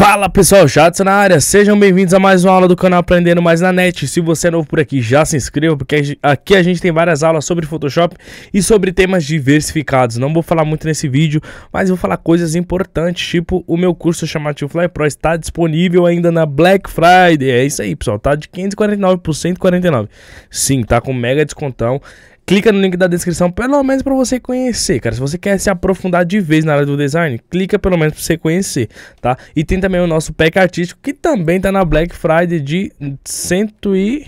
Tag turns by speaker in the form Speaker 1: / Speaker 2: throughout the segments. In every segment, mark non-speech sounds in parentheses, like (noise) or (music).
Speaker 1: Fala pessoal, Jadson na área, sejam bem-vindos a mais uma aula do canal Aprendendo Mais na Net. Se você é novo por aqui, já se inscreva, porque aqui a gente tem várias aulas sobre Photoshop e sobre temas diversificados. Não vou falar muito nesse vídeo, mas vou falar coisas importantes, tipo o meu curso chamado Fly Pro está disponível ainda na Black Friday. É isso aí, pessoal, tá de 549 por 149. Sim, tá com mega descontão. Clica no link da descrição, pelo menos para você conhecer, cara. Se você quer se aprofundar de vez na área do design, clica pelo menos para você conhecer, tá? E tem também o nosso pack artístico, que também tá na Black Friday de cento e...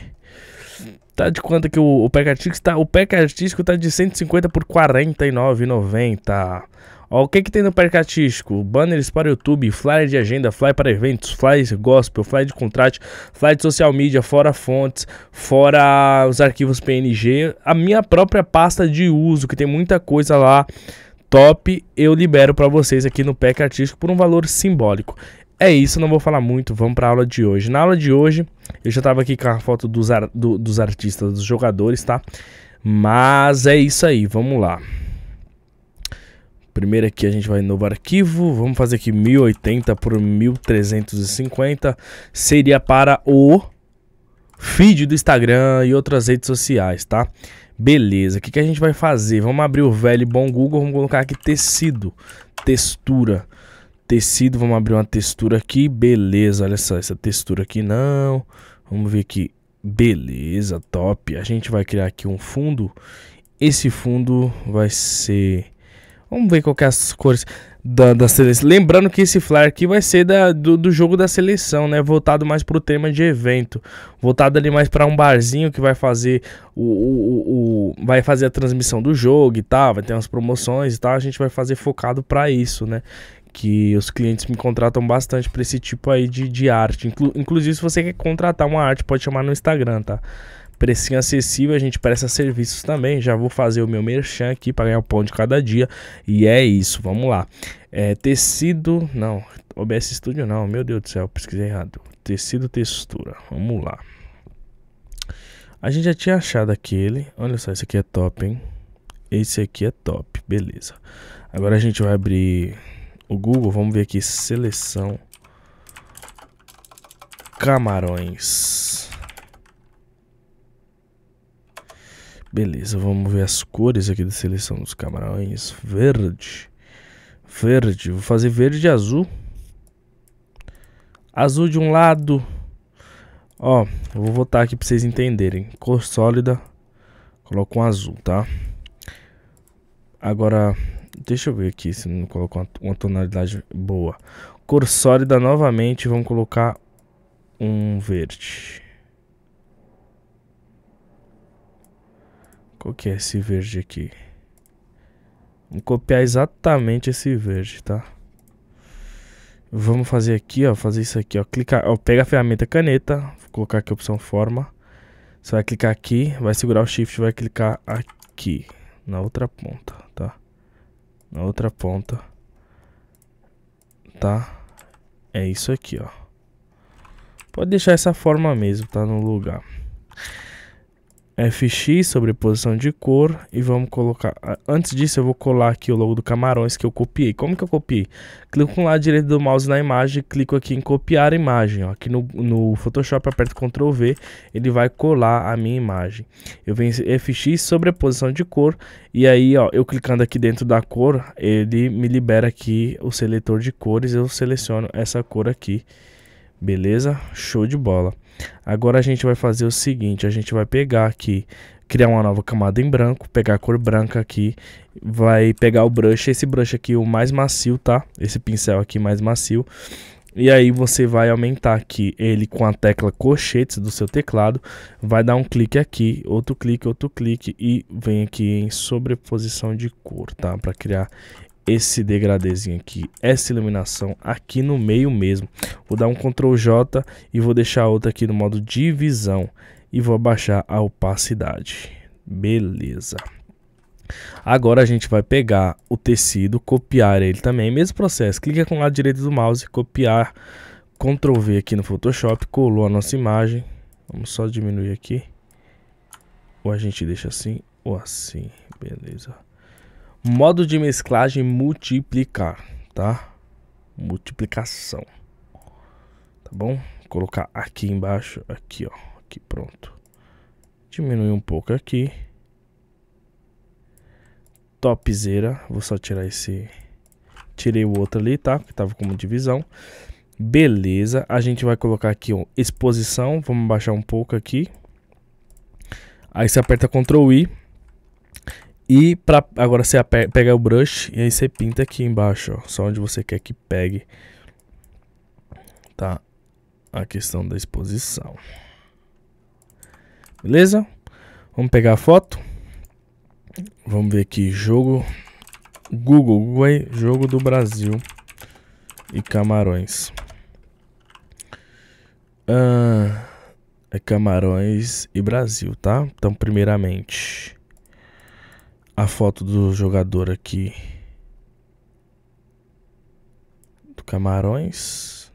Speaker 1: Tá de quanto que o, o pack artístico tá? O pack artístico tá de 150 por 49,90. Ó, o que que tem no parque artístico? Banners para YouTube, flyer de agenda, flyer para eventos, flyers gospel, flyer de contrato, flyer de social media, fora fontes, fora os arquivos PNG, a minha própria pasta de uso, que tem muita coisa lá top, eu libero para vocês aqui no pack artístico por um valor simbólico. É isso, não vou falar muito, vamos para a aula de hoje. Na aula de hoje, eu já estava aqui com a foto dos, ar, do, dos artistas, dos jogadores, tá? Mas é isso aí, vamos lá. Primeiro aqui a gente vai novo arquivo, vamos fazer aqui 1080 por 1350, seria para o feed do Instagram e outras redes sociais, tá? Beleza, o que, que a gente vai fazer? Vamos abrir o velho bom Google, vamos colocar aqui tecido, textura, tecido, vamos abrir uma textura aqui, beleza, olha só, essa textura aqui não, vamos ver aqui, beleza, top, a gente vai criar aqui um fundo, esse fundo vai ser Vamos ver qual que é as cores da, da seleção. Lembrando que esse flyer aqui vai ser da, do, do jogo da seleção, né? Voltado mais pro tema de evento. Voltado ali mais para um barzinho que vai fazer o, o, o, vai fazer a transmissão do jogo e tal. Vai ter umas promoções e tal. A gente vai fazer focado para isso, né? Que os clientes me contratam bastante para esse tipo aí de, de arte. Inclu, inclusive, se você quer contratar uma arte, pode chamar no Instagram, tá? Precinho acessível, a gente presta serviços também. Já vou fazer o meu merchan aqui para ganhar o pão de cada dia. E é isso, vamos lá. É, tecido, não, OBS Studio não, meu Deus do céu, pesquisei errado. Tecido textura, vamos lá. A gente já tinha achado aquele. Olha só, esse aqui é top, hein? Esse aqui é top, beleza. Agora a gente vai abrir o Google, vamos ver aqui seleção camarões. Beleza, vamos ver as cores aqui da seleção dos camarões. Verde. Verde. Vou fazer verde e azul. Azul de um lado. Ó, eu vou botar aqui pra vocês entenderem. Cor sólida. Coloco um azul, tá? Agora, deixa eu ver aqui se não coloco uma, uma tonalidade boa. Cor sólida novamente. Vamos colocar um verde. Qual que é esse verde aqui? Vamos copiar exatamente esse verde, tá? Vamos fazer aqui, ó, fazer isso aqui, ó, clicar, ó, pega a ferramenta caneta, vou colocar aqui a opção forma. Você vai clicar aqui, vai segurar o shift, vai clicar aqui, na outra ponta, tá? Na outra ponta. Tá? É isso aqui, ó. Pode deixar essa forma mesmo, tá no lugar. FX, sobreposição de cor e vamos colocar, antes disso eu vou colar aqui o logo do Camarões que eu copiei, como que eu copiei? Clico com o lado direito do mouse na imagem, clico aqui em copiar a imagem, ó. aqui no, no Photoshop aperto Ctrl V, ele vai colar a minha imagem, eu venho FX, sobreposição de cor e aí ó, eu clicando aqui dentro da cor, ele me libera aqui o seletor de cores, eu seleciono essa cor aqui, beleza? Show de bola. Agora a gente vai fazer o seguinte, a gente vai pegar aqui, criar uma nova camada em branco, pegar a cor branca aqui, vai pegar o brush, esse brush aqui o mais macio, tá? Esse pincel aqui mais macio. E aí você vai aumentar aqui ele com a tecla colchetes do seu teclado, vai dar um clique aqui, outro clique, outro clique e vem aqui em sobreposição de cor, tá? Para criar esse degradezinho aqui, essa iluminação aqui no meio mesmo. Vou dar um Ctrl J e vou deixar outra aqui no modo divisão e vou abaixar a opacidade. Beleza. Agora a gente vai pegar o tecido, copiar ele também, mesmo processo. Clica com o lado direito do mouse, copiar, Ctrl V aqui no Photoshop, colou a nossa imagem. Vamos só diminuir aqui. Ou a gente deixa assim, ou assim, beleza. Modo de mesclagem multiplicar, tá? Multiplicação. bom? Vou colocar aqui embaixo, aqui, ó, aqui pronto. Diminuir um pouco aqui. Topzera, vou só tirar esse Tirei o outro ali, tá? Que tava como divisão. Beleza, a gente vai colocar aqui ó, exposição, vamos baixar um pouco aqui. Aí você aperta Ctrl I. E pra, agora você pega o brush e aí você pinta aqui embaixo, ó, só onde você quer que pegue. Tá? A questão da exposição. Beleza? Vamos pegar a foto. Vamos ver aqui, jogo Google, Google é jogo do Brasil e Camarões. Ah, é Camarões e Brasil, tá? Então, primeiramente, a foto do jogador aqui do Camarões.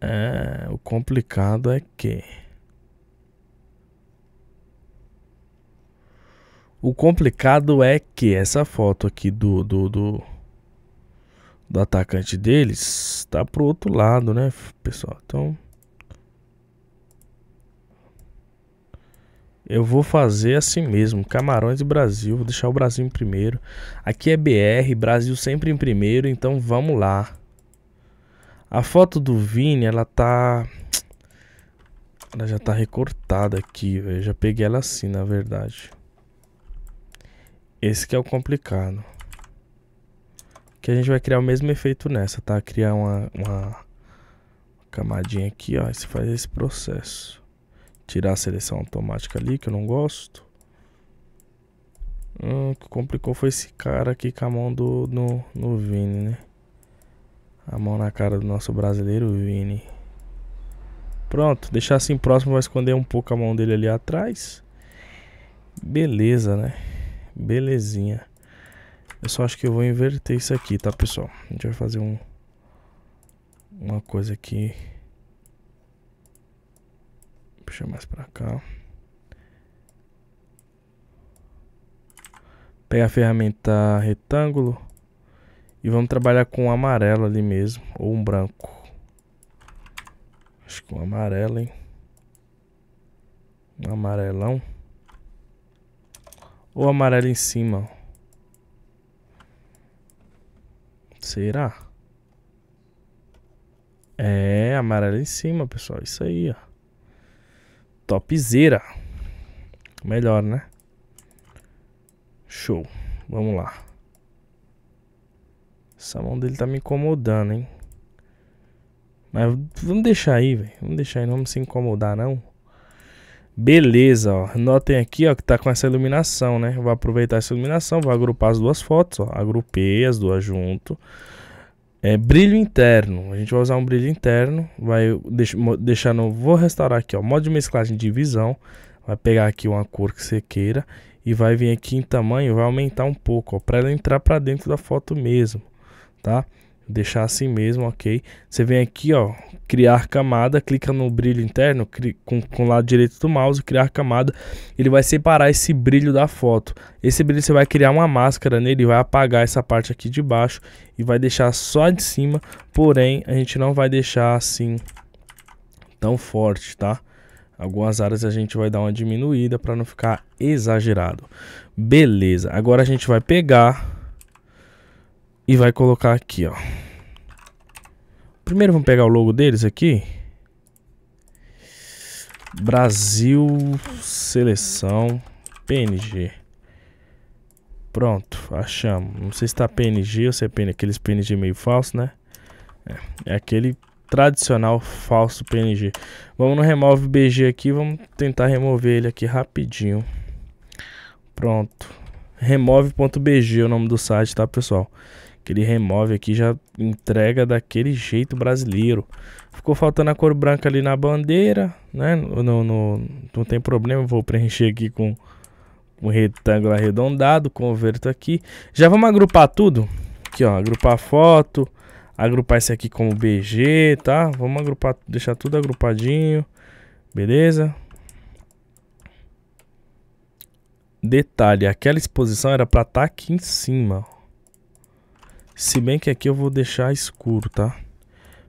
Speaker 1: É, o complicado é que O complicado é que essa foto aqui do, do, do, do atacante deles tá pro outro lado, né, pessoal? Então. Eu vou fazer assim mesmo, Camarões e Brasil, vou deixar o Brasil em primeiro. Aqui é BR, Brasil sempre em primeiro, então vamos lá. A foto do Vini, ela tá... Ela já tá recortada aqui, eu já peguei ela assim, na verdade. Esse que é o complicado. Que a gente vai criar o mesmo efeito nessa, tá? Criar uma, uma camadinha aqui, ó. Se faz esse processo. Tirar a seleção automática ali, que eu não gosto. Hum, o que complicou foi esse cara aqui com a mão do, no, no Vini, né? A mão na cara do nosso brasileiro Vini. Pronto, deixar assim próximo vai esconder um pouco a mão dele ali atrás. Beleza, né? Belezinha. Eu só acho que eu vou inverter isso aqui, tá, pessoal? A gente vai fazer um... Uma coisa aqui. Puxa mais pra cá. Pega a ferramenta retângulo. E vamos trabalhar com um amarelo ali mesmo. Ou um branco. Acho que um amarelo, hein? Um amarelão. Ou amarelo em cima? Será? É, amarelo em cima, pessoal. Isso aí, ó. Topzera. Melhor, né? Show. Vamos lá. Essa mão dele tá me incomodando, hein? Mas vamos deixar aí, velho. Vamos deixar aí, não vamos se incomodar, não. Beleza, ó. Notem aqui, ó, que tá com essa iluminação, né? vou aproveitar essa iluminação, vou agrupar as duas fotos, ó. Agrupei as duas junto. É, brilho interno. A gente vai usar um brilho interno. Vai deixar no... Vou restaurar aqui, ó. Modo de mesclagem de visão. Vai pegar aqui uma cor que você queira. E vai vir aqui em tamanho, vai aumentar um pouco, ó. Pra ela entrar pra dentro da foto mesmo, tá? Deixar assim mesmo, ok. Você vem aqui, ó, criar camada, clica no brilho interno, com, com o lado direito do mouse, criar camada, ele vai separar esse brilho da foto. Esse brilho você vai criar uma máscara nele, vai apagar essa parte aqui de baixo e vai deixar só de cima, porém a gente não vai deixar assim tão forte, tá? Algumas áreas a gente vai dar uma diminuída para não ficar exagerado. Beleza, agora a gente vai pegar e vai colocar aqui, ó. Primeiro vamos pegar o logo deles aqui. Brasil Seleção PNG. Pronto, achamos. Não sei se tá PNG ou se é PNG, aqueles PNG meio falso, né? É, é aquele tradicional falso PNG. Vamos no remove BG aqui, vamos tentar remover ele aqui rapidinho. Pronto. Remove.bg é o nome do site, tá, pessoal? Que ele remove aqui já entrega daquele jeito brasileiro. Ficou faltando a cor branca ali na bandeira, né? No, no, não tem problema, vou preencher aqui com um retângulo arredondado, converto aqui. Já vamos agrupar tudo. Aqui, ó, agrupar foto, agrupar esse aqui como BG, tá? Vamos agrupar, deixar tudo agrupadinho. Beleza? Detalhe, aquela exposição era para estar tá aqui em cima, se bem que aqui eu vou deixar escuro, tá?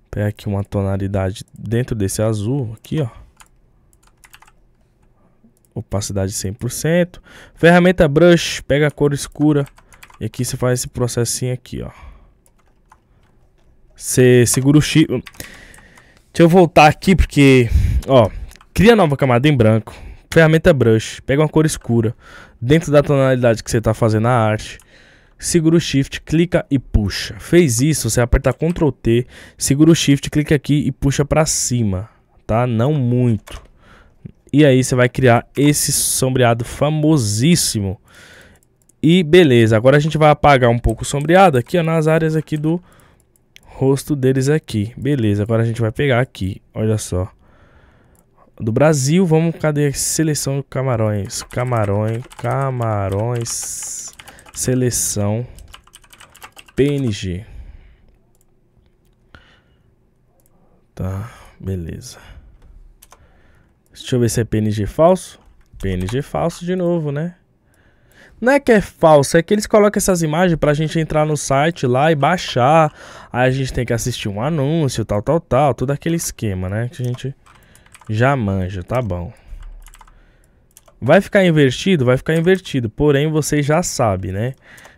Speaker 1: Pega aqui uma tonalidade dentro desse azul, aqui, ó. Opacidade 100%. Ferramenta brush, pega a cor escura. E aqui você faz esse processinho aqui, ó. Você segura o chip. Deixa eu voltar aqui porque, ó, cria nova camada em branco. Ferramenta brush, pega uma cor escura dentro da tonalidade que você está fazendo a arte segura o Shift, clica e puxa. Fez isso, você aperta Ctrl T, segura o Shift, clica aqui e puxa para cima, tá? Não muito. E aí você vai criar esse sombreado famosíssimo. E beleza, agora a gente vai apagar um pouco o sombreado aqui ó, nas áreas aqui do rosto deles aqui. Beleza, agora a gente vai pegar aqui, olha só. Do Brasil, vamos, cadê a seleção camarões? Camarões, camarões seleção PNG. Tá, beleza. Deixa eu ver se é PNG falso. PNG falso de novo, né? Não é que é falso, é que eles colocam essas imagens pra gente entrar no site lá e baixar. Aí a gente tem que assistir um anúncio, tal, tal, tal. Todo aquele esquema, né? Que a gente já manja, tá bom. Vai ficar invertido? Vai ficar invertido. Porém, você já sabe, né?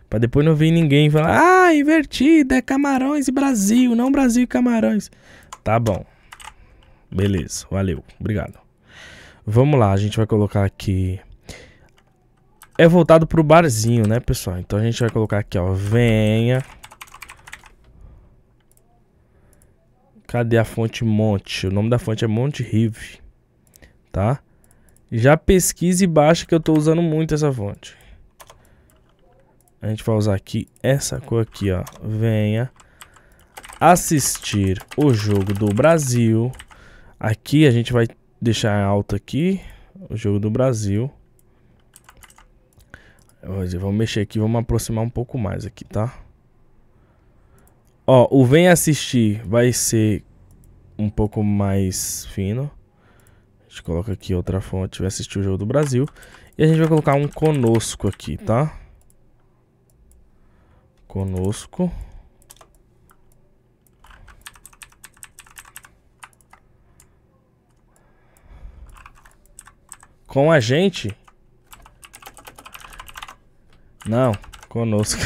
Speaker 1: Pra depois não vir ninguém falar, ah, invertido, é Camarões e Brasil, não Brasil e Camarões. Tá bom. Beleza, valeu, obrigado. Vamos lá, a gente vai colocar aqui. É voltado pro barzinho, né, pessoal? Então a gente vai colocar aqui, ó, venha. Cadê a fonte Monte? O nome da fonte é Monte Rive, tá? Já pesquise e baixa que eu estou usando muito essa fonte. A gente vai usar aqui essa cor aqui, ó. Venha assistir o jogo do Brasil. Aqui a gente vai deixar alto aqui o jogo do Brasil. Vamos mexer aqui, vamos aproximar um pouco mais aqui, tá? Ó, o vem assistir vai ser um pouco mais fino gente coloca aqui outra fonte, vai assistir o jogo do Brasil. E a gente vai colocar um conosco aqui, tá? Conosco. Com a gente? Não, conosco.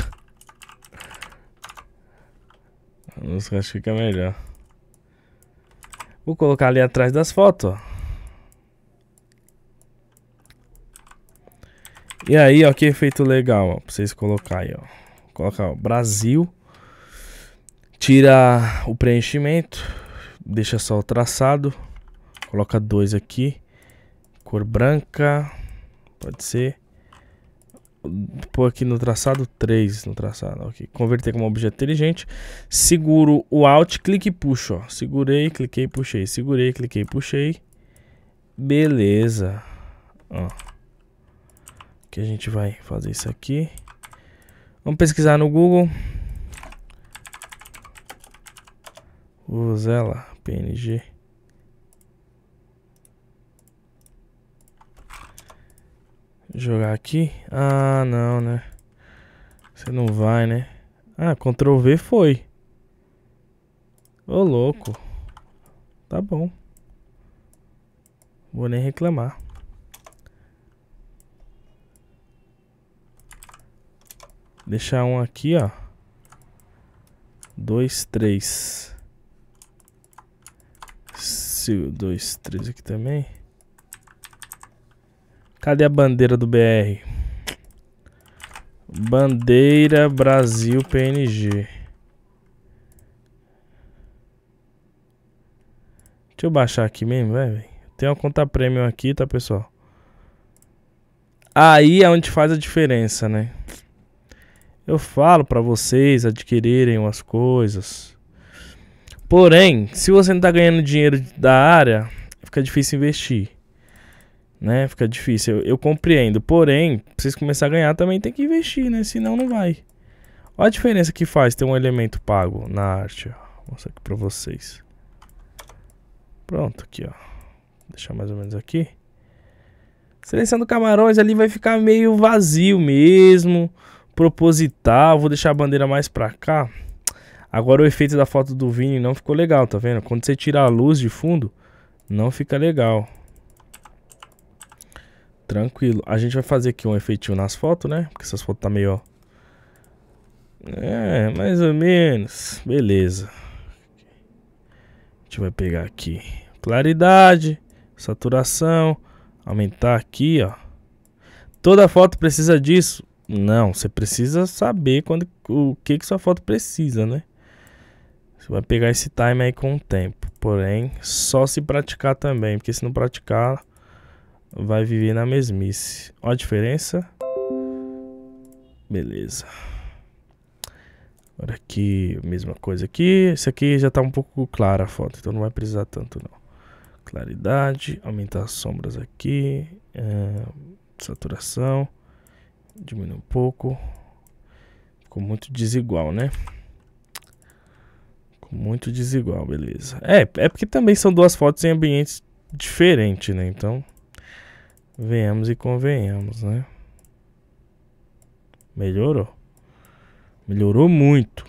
Speaker 1: Conosco acho que fica melhor. Vou colocar ali atrás das fotos, ó. E aí, ó, que efeito legal, ó, pra vocês colocarem, ó. Coloca, ó, Brasil. Tira o preenchimento. Deixa só o traçado. Coloca dois aqui. Cor branca. Pode ser. Pôr aqui no traçado 3 no traçado. Okay. Converter como objeto inteligente. Seguro o Alt, clique e puxo. Ó. Segurei, cliquei, puxei. Segurei, cliquei, puxei. Beleza. Ó que a gente vai fazer isso aqui. Vamos pesquisar no Google. Vuvuzela PNG. Jogar aqui. Ah, não, né? Você não vai, né? Ah, Ctrl V foi. Ô, louco. Tá bom. Vou nem reclamar. Deixar um aqui, ó. Dois, três. Dois, três aqui também. Cadê a bandeira do BR? Bandeira Brasil PNG. Deixa eu baixar aqui mesmo, velho. Tem uma conta premium aqui, tá, pessoal? Aí é onde faz a diferença, né? Eu falo para vocês adquirirem umas coisas. Porém, se você não tá ganhando dinheiro da área, fica difícil investir. Né? Fica difícil. Eu, eu compreendo. Porém, pra vocês começarem a ganhar também tem que investir, né? Senão não vai. Olha a diferença que faz ter um elemento pago na arte. Vou mostrar aqui pra vocês. Pronto, aqui, ó. Deixar mais ou menos aqui. Seleção do camarões ali vai ficar meio vazio mesmo proposital, vou deixar a bandeira mais pra cá. Agora o efeito da foto do Vini não ficou legal, tá vendo? Quando você tira a luz de fundo, não fica legal. Tranquilo. A gente vai fazer aqui um efeitinho nas fotos, né? Porque essas fotos tá meio. É, mais ou menos. Beleza. A gente vai pegar aqui claridade, saturação, aumentar aqui, ó. Toda foto precisa disso? Não, você precisa saber quando, o que, que sua foto precisa, né? Você vai pegar esse time aí com o tempo. Porém, só se praticar também, porque se não praticar, vai viver na mesmice. Olha a diferença. Beleza. Agora aqui, mesma coisa aqui. Esse aqui já tá um pouco clara a foto, então não vai precisar tanto não. Claridade, aumentar as sombras aqui. É, saturação. Diminui um pouco. Ficou muito desigual, né? Ficou muito desigual, beleza. É, é porque também são duas fotos em ambientes diferentes, né? Então, venhamos e convenhamos, né? Melhorou. Melhorou muito.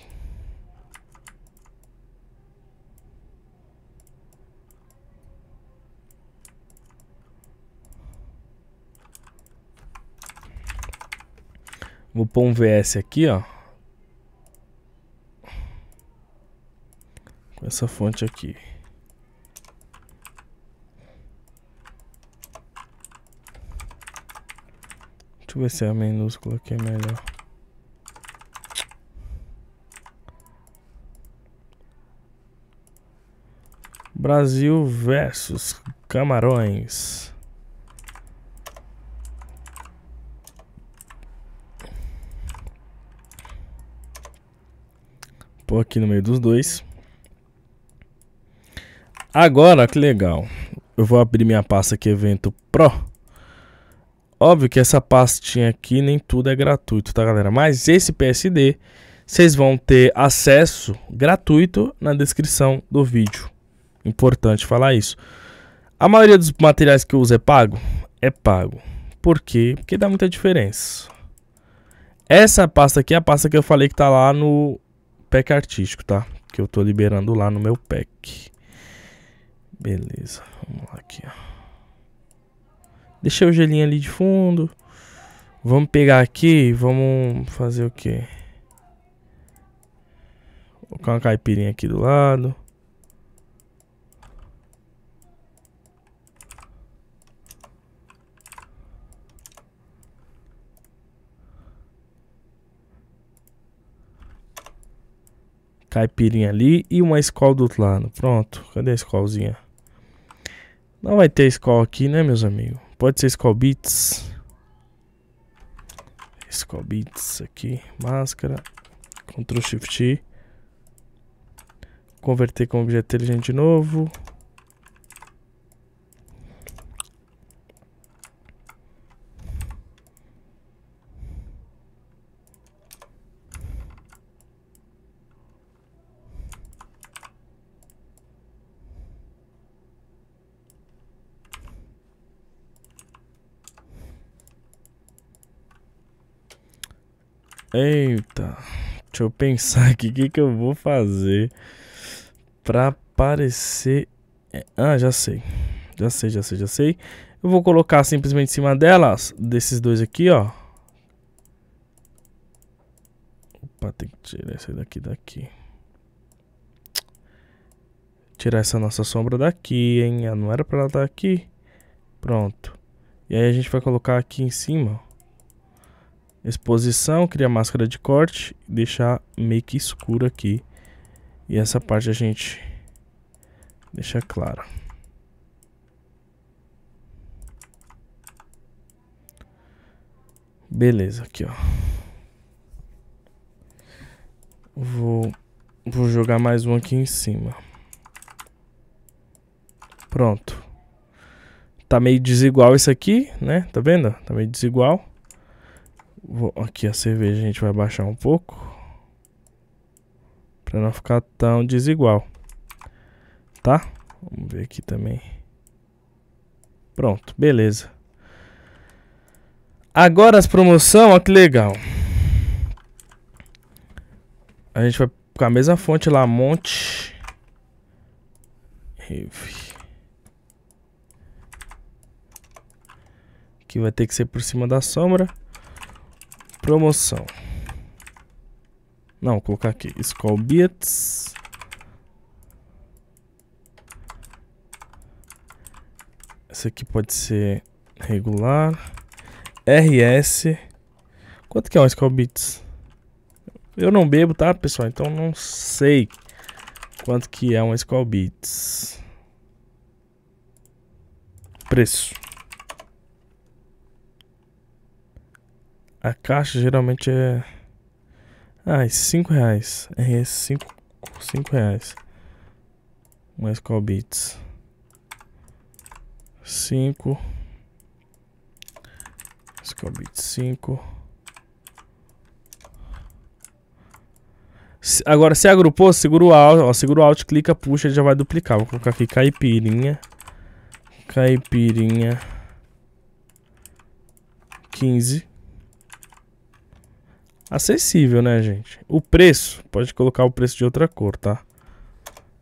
Speaker 1: Vou pôr um VS aqui, ó. Com essa fonte aqui. Deixa eu ver se a minúscula aqui é melhor. Brasil versus Camarões. Pô aqui no meio dos dois. Agora, que legal. Eu vou abrir minha pasta aqui, Evento Pro. Óbvio que essa pastinha aqui nem tudo é gratuito, tá, galera? Mas esse PSD, vocês vão ter acesso gratuito na descrição do vídeo. Importante falar isso. A maioria dos materiais que eu uso é pago? É pago. Por quê? Porque dá muita diferença. Essa pasta aqui é a pasta que eu falei que tá lá no pack artístico, tá? Que eu tô liberando lá no meu pack. Beleza. Vamos lá aqui, ó. Deixei o gelinho ali de fundo. Vamos pegar aqui e vamos fazer o quê? Vou colocar uma caipirinha aqui do lado. Caipirinha ali e uma escola do outro lado. Pronto. Cadê a escolzinha? Não vai ter escola aqui, né, meus amigos? Pode ser Skull Beats. Skull Beats aqui. Máscara. Ctrl Shift. Converter com objeto inteligente de novo. Eita. Deixa eu pensar (laughs) aqui o que, que eu vou fazer pra aparecer. É, ah, já sei. Já sei, já sei, já sei. Eu vou colocar simplesmente em cima delas, desses dois aqui, ó. Opa, tem que tirar esse daqui daqui. Tirar essa nossa sombra daqui, hein? Ah, não era pra ela estar aqui. Pronto. E aí a gente vai colocar aqui em cima, ó. Exposição, criar máscara de corte, deixar meio que escuro aqui. E essa parte a gente deixa clara. Beleza, aqui ó. Vou, vou jogar mais um aqui em cima. Pronto. Tá meio desigual isso aqui, né? Tá vendo? Tá meio desigual. Vou, aqui a cerveja a gente vai baixar um pouco. Pra não ficar tão desigual. Tá? Vamos ver aqui também. Pronto, beleza. Agora as promoções, ó que legal. A gente vai com a mesma fonte lá, Monte. Que vai ter que ser por cima da sombra. Promoção. Não, vou colocar aqui. Skull Beats. Esse aqui pode ser regular. RS. Quanto que é um Skull Beats? Eu não bebo, tá, pessoal? Então não sei quanto que é um Skull Beats. Preço. A caixa geralmente é... Ah, 5 reais. RS 5, 5 reais. Um Skull Beats. 5. Skull Beats 5. Agora, se agrupou, segura o Alt, ó, segura o Alt, clica, puxa, ele já vai duplicar. Vou colocar aqui caipirinha. Caipirinha. 15. Acessível, né, gente? O preço, pode colocar o preço de outra cor, tá?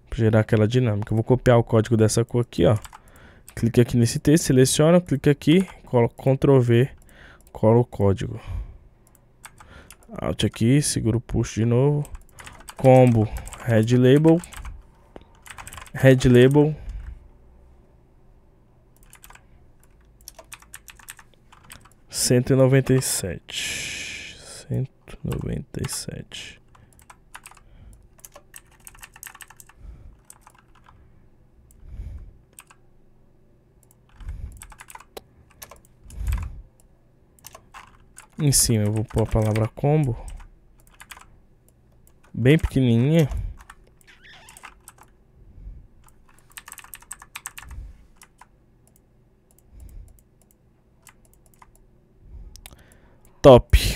Speaker 1: Pra gerar aquela dinâmica. Eu vou copiar o código dessa cor aqui, ó. Clique aqui nesse texto, seleciona, clica aqui, coloca Ctrl V, cola o código. Alt aqui, segura o push de novo. Combo, Red Label. Red Label. Cento e noventa e sete. Cento noventa e sete. Em cima eu vou pôr a palavra combo. Bem pequenininha. Top.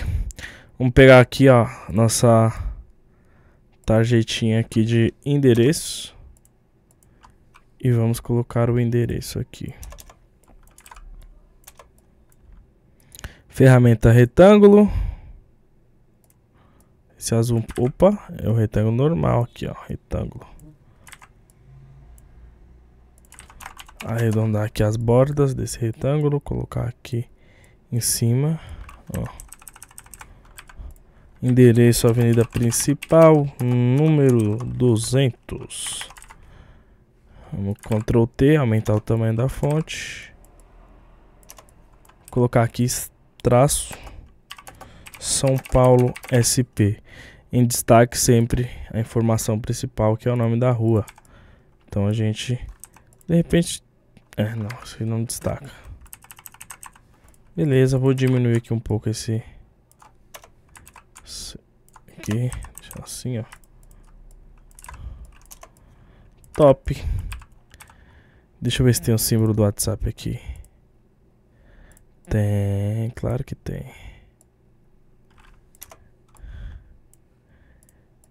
Speaker 1: Vamos pegar aqui, ó, nossa tarjetinha aqui de endereço. E vamos colocar o endereço aqui. Ferramenta retângulo. Esse azul, opa, é o retângulo normal aqui, ó, retângulo. Arredondar aqui as bordas desse retângulo, colocar aqui em cima, ó. Endereço avenida principal, número 200. Vamos Ctrl T, aumentar o tamanho da fonte. Colocar aqui traço São Paulo SP. Em destaque sempre a informação principal que é o nome da rua. Então a gente de repente é, não, isso não destaca. Beleza, vou diminuir aqui um pouco esse, aqui, assim, ó. Top. Deixa eu ver se tem o um símbolo do WhatsApp aqui. Tem, claro que tem.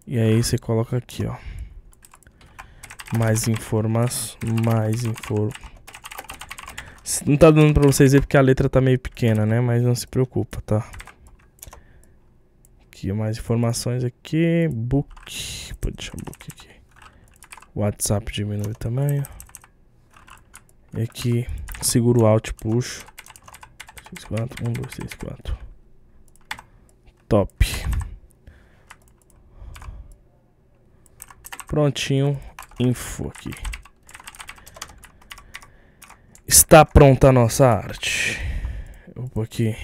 Speaker 1: E aí você coloca aqui, ó. Mais informações, mais inform... Não tá dando pra vocês ver porque a letra tá meio pequena, né? Mas não se preocupa, tá? Aqui, mais informações aqui. Book. Pode deixar o book aqui. WhatsApp diminui o tamanho. E aqui, seguro Alt, puxo. 6, 4, 1, 2, 3, 4. Top. Prontinho. Info aqui. Está pronta a nossa arte. Eu vou aqui.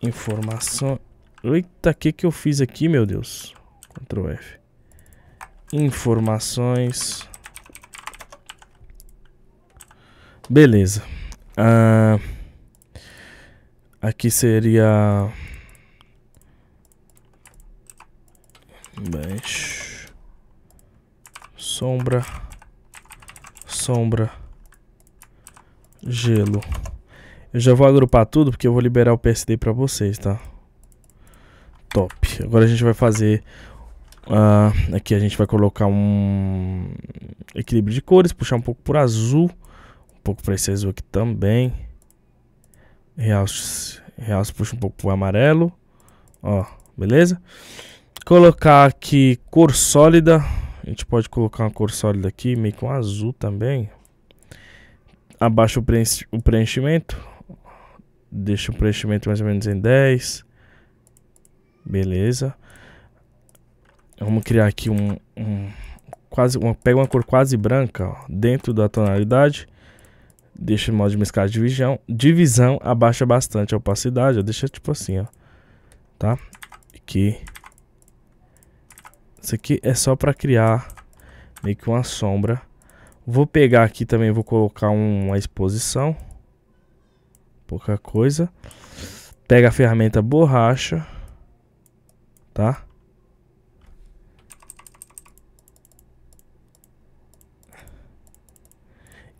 Speaker 1: Informação. Eita, o que que eu fiz aqui, meu Deus? Ctrl F. Informações. Beleza. Ah... Aqui seria... Baixo. Sombra. Sombra. Gelo. Eu já vou agrupar tudo porque eu vou liberar o PSD para vocês, tá? Top. Agora a gente vai fazer... Uh, aqui a gente vai colocar um equilíbrio de cores, puxar um pouco por azul, um pouco para esse azul aqui também. Realce, realce puxa um pouco pro amarelo. Ó, beleza? Colocar aqui cor sólida. A gente pode colocar uma cor sólida aqui, meio com azul também. Abaixa o preenchimento. Deixa o preenchimento mais ou menos em 10. Beleza. Vamos criar aqui um, um quase uma, pega uma cor quase branca ó, dentro da tonalidade. Deixa o modo de mesclagem de divisão, divisão abaixa bastante a opacidade, ó, deixa tipo assim, ó. Tá? Aqui. Isso aqui é só para criar meio que uma sombra. Vou pegar aqui também, vou colocar uma exposição. Pouca coisa. Pega a ferramenta borracha. Tá?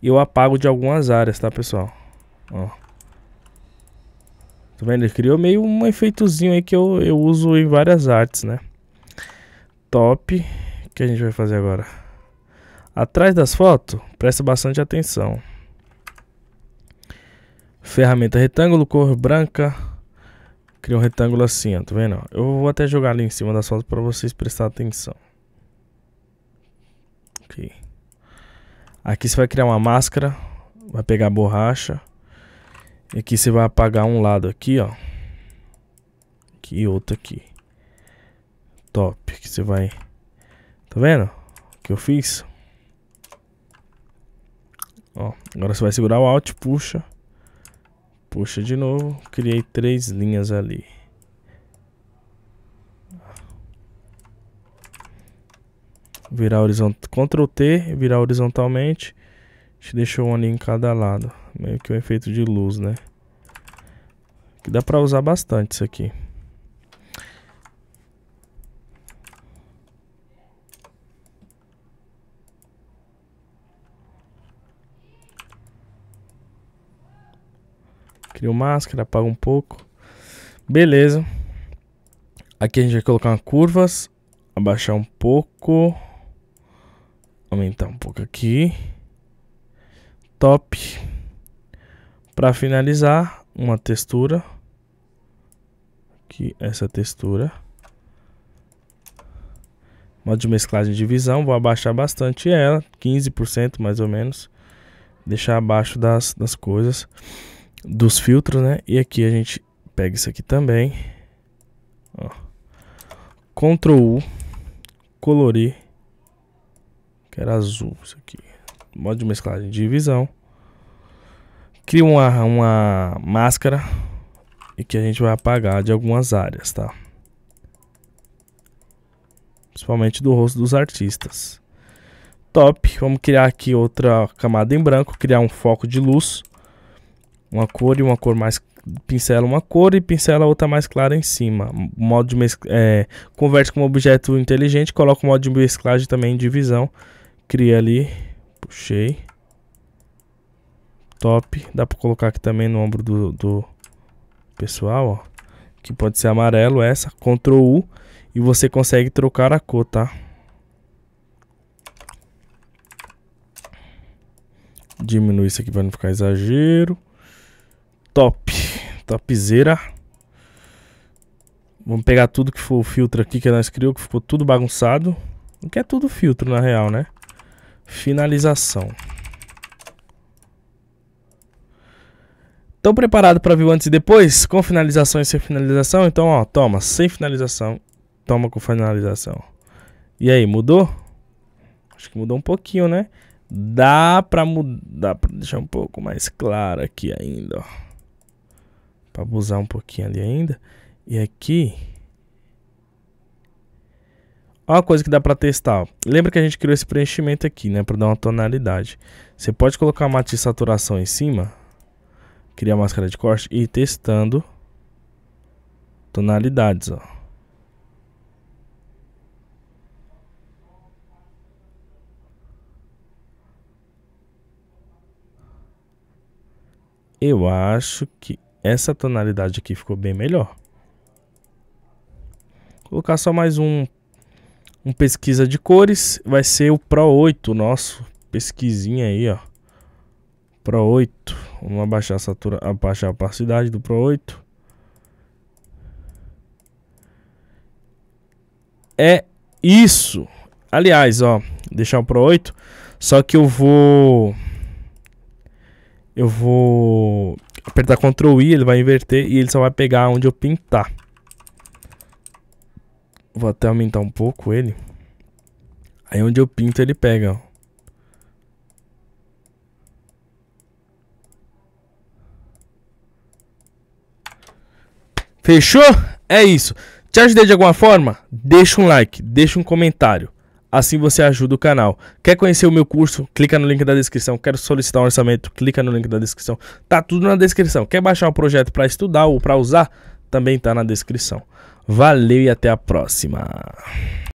Speaker 1: Eu apago de algumas áreas, tá, pessoal? Ó. Tá vendo? Ele criou meio um efeitozinho aí que eu, eu uso em várias artes, né? Top. O que a gente vai fazer agora? Atrás das fotos, presta bastante atenção. Ferramenta retângulo, cor branca. Cria um retângulo assim, ó, tá vendo? Eu vou até jogar ali em cima das fotos para vocês prestar atenção. Ok. Aqui você vai criar uma máscara, vai pegar a borracha. E aqui você vai apagar um lado aqui, ó. Aqui e outro aqui. Top, que você vai... Tá vendo? O que eu fiz? Ó, agora você vai segurar o Alt, puxa. Puxa de novo. Criei três linhas ali. virar horizontal, Ctrl T, virar horizontalmente. A gente deixou um ali em cada lado, meio que um efeito de luz, né? Que dá para usar bastante isso aqui. Crio máscara, apaga um pouco. Beleza. Aqui a gente vai colocar curvas, abaixar um pouco. Aumentar um pouco aqui. Top. Para finalizar, uma textura. Aqui, essa textura. Modo de mesclagem de visão. Vou abaixar bastante ela. 15% mais ou menos. Deixar abaixo das, das coisas. Dos filtros, né? E aqui a gente pega isso aqui também. Ó. Ctrl U. Colorir que era azul isso aqui. Modo de mesclagem de visão. Cria uma, uma máscara e que a gente vai apagar de algumas áreas, tá? Principalmente do rosto dos artistas. Top. Vamos criar aqui outra camada em branco, criar um foco de luz. Uma cor e uma cor mais pincela uma cor e pincela outra mais clara em cima. Modo de é, converte com um objeto inteligente, coloca o modo de mesclagem também divisão Criei ali. Puxei. Top. Dá pra colocar aqui também no ombro do, do pessoal, ó. Que pode ser amarelo essa. Ctrl U. E você consegue trocar a cor, tá? Diminui isso aqui para não ficar exagero. Top. Topzera. Vamos pegar tudo que for o filtro aqui que nós criou, que ficou tudo bagunçado. Não quer tudo filtro, na real, né? Finalização. Estão preparados para ver o antes e depois? Com finalização e sem finalização? Então, ó, toma, sem finalização. Toma com finalização. E aí, mudou? Acho que mudou um pouquinho, né? Dá pra mudar, pra deixar um pouco mais claro aqui ainda, ó. Abusar um pouquinho ali ainda. E aqui, Olha uma coisa que dá para testar. Lembra que a gente criou esse preenchimento aqui, né? Para dar uma tonalidade. Você pode colocar uma matiz saturação em cima. Criar máscara de corte e ir testando tonalidades, ó. Eu acho que essa tonalidade aqui ficou bem melhor. Vou colocar só mais um um pesquisa de cores, vai ser o Pro 8 nosso, pesquisinha aí, ó. Pro 8, vamos abaixar a satura, abaixar a opacidade do Pro 8. é isso. Aliás, ó, deixar o Pro 8. Só que eu vou. Eu vou apertar Ctrl I, ele vai inverter e ele só vai pegar onde eu pintar. Vou até aumentar um pouco ele. Aí onde eu pinto ele pega, ó. Fechou? É isso. Te ajudei de alguma forma? Deixa um like, deixa um comentário. Assim você ajuda o canal. Quer conhecer o meu curso? Clica no link da descrição. Quer solicitar um orçamento? Clica no link da descrição. Tá tudo na descrição. Quer baixar o um projeto para estudar ou para usar? Também tá na descrição. Valeu e até a próxima.